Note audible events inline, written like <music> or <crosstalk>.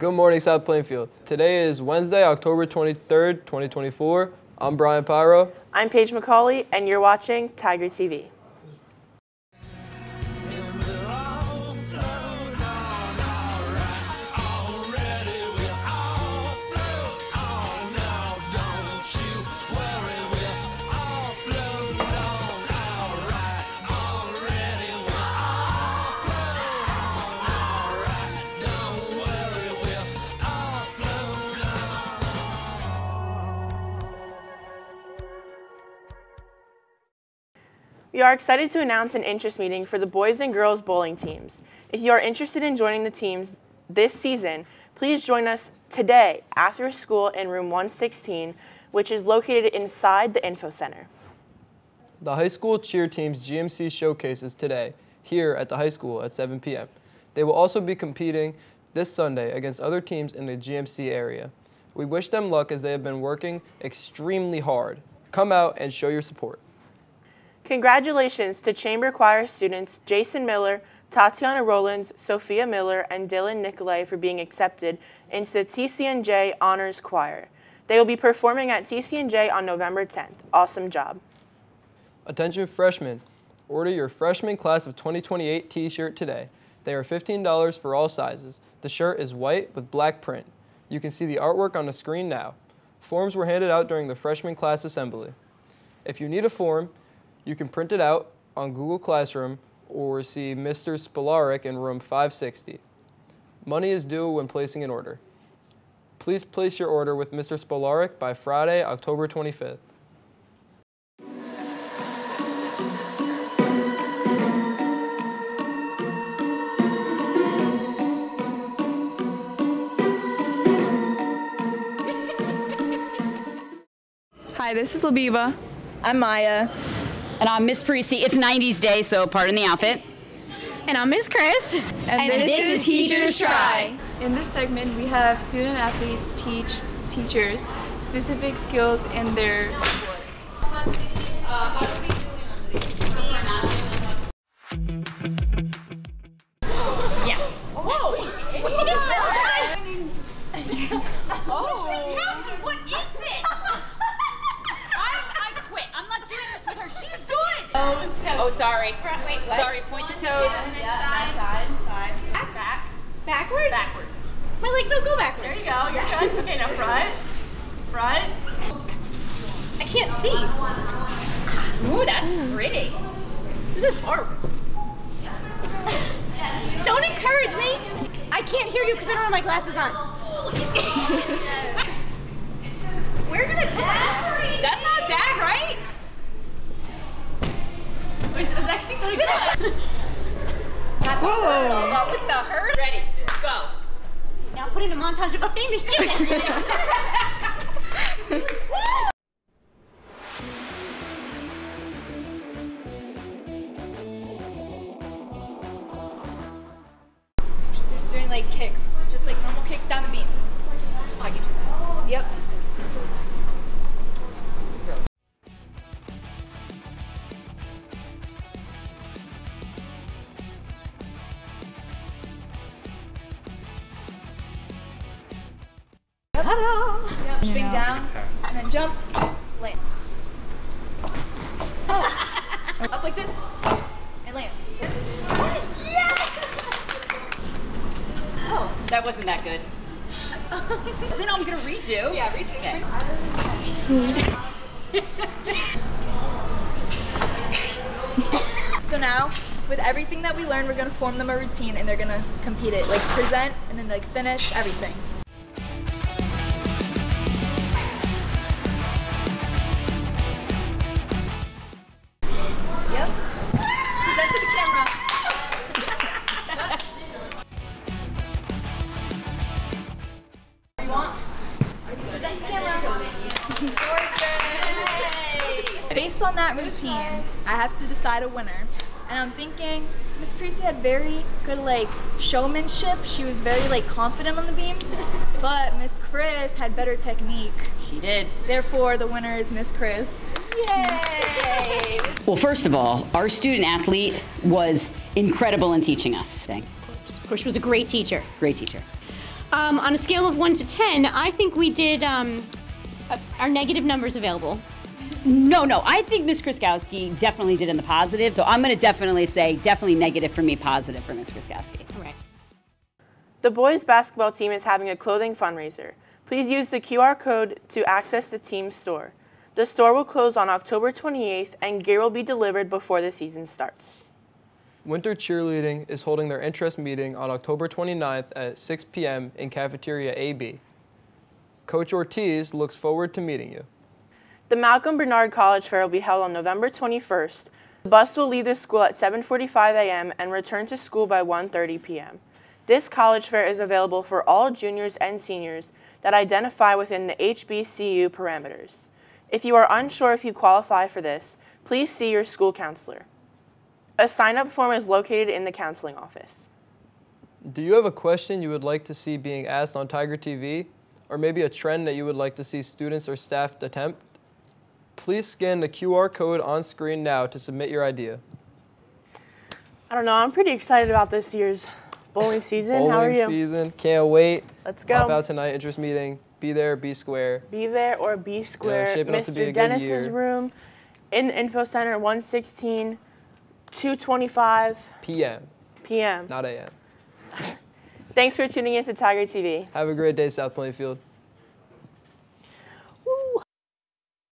Good morning, South Plainfield. Today is Wednesday, October 23rd, 2024. I'm Brian Pyro. I'm Paige McCauley, and you're watching Tiger TV. We are excited to announce an interest meeting for the boys and girls bowling teams. If you are interested in joining the teams this season, please join us today after school in room 116, which is located inside the Info Center. The high school cheer team's GMC showcase is today, here at the high school at 7 p.m. They will also be competing this Sunday against other teams in the GMC area. We wish them luck as they have been working extremely hard. Come out and show your support. Congratulations to Chamber Choir students Jason Miller, Tatiana Rollins, Sophia Miller, and Dylan Nicolay for being accepted into the TCNJ Honors Choir. They will be performing at TCNJ on November 10th. Awesome job. Attention freshmen, order your freshman class of 2028 t-shirt today. They are $15 for all sizes. The shirt is white with black print. You can see the artwork on the screen now. Forms were handed out during the freshman class assembly. If you need a form, you can print it out on Google Classroom or see Mr. Spolarik in room 560. Money is due when placing an order. Please place your order with Mr. Spolarik by Friday, October 25th. Hi, this is Labiba. I'm Maya. And I'm Miss Parisi. It's 90s Day, so pardon the outfit. And I'm Miss Chris. And, and this, this, is Teachers Try. In this segment, we have student athletes teach teachers specific skills in their sport. Oh, sorry. Front, wait, what? Sorry, point the toes. Yeah, yeah, side, side. Back, back. Backwards? Backwards. My legs don't go backwards. There you go, you're good. <laughs> Okay, now front. Front. I can't see. Ooh, that's pretty. This is hard. <laughs> don't encourage me. I can't hear you because I don't have my glasses on. <laughs> Where did I put it? Whoa. With the herd. Ready, go. Now put in a montage of a famous gymnast. Like kicks, just like normal kicks down the beam. Yep. Ta-da! Yep. Swing down, and then jump, land. Oh. <laughs> Up like this, and land. Yes! Yeah! Oh. That wasn't that good. <laughs> then I'm gonna redo. Yeah, redo. Okay. <laughs> so now, with everything that we learned, we're gonna form them a routine and they're gonna compete it, like present and then like finish everything. Based on that routine, I have to decide a winner. And I'm thinking Miss Parisi had very good like showmanship. She was very like confident on the beam. But Miss Chris had better technique. She did. Therefore, the winner is Miss Chris. Yay! well, first of all, our student athlete was incredible in teaching us. Of course, she was a great teacher. Great teacher. Um, on a scale of 1 to 10, I think we did um, uh, our negative numbers available. No, no, I think Miss Kriskowski definitely did in the positive, so I'm going to definitely say definitely negative for me, positive for Miss Kriskowski. All right. The boys basketball team is having a clothing fundraiser. Please use the QR code to access the team's store. The store will close on October 28th and gear will be delivered before the season starts. Winter Cheerleading is holding their interest meeting on October 29th at 6 p.m. in Cafeteria AB. Coach Ortiz looks forward to meeting you. The Malcolm Bernard College Fair will be held on November 21st. The bus will leave the school at 7:45 a.m. and return to school by 1:30 p.m. This college fair is available for all juniors and seniors that identify within the HBCU parameters. If you are unsure if you qualify for this, please see your school counselor. A sign-up form is located in the counseling office. Do you have a question you would like to see being asked on Tiger TV? Or maybe a trend that you would like to see students or staff attempt? Please scan the QR code on screen now to submit your idea. I don't know, I'm pretty excited about this year's bowling season. Bowling How are you? season, can't wait. Let's go. out tonight, interest meeting. Be there, be square. Be there or be square. shaping up to be a Mr. Dennis's room in the info center 116 225 PM, p.m. not AM. <laughs> Thanks for tuning in to Tiger TV. Have a great day, South Plainfield.